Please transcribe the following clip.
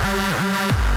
Alright, alright.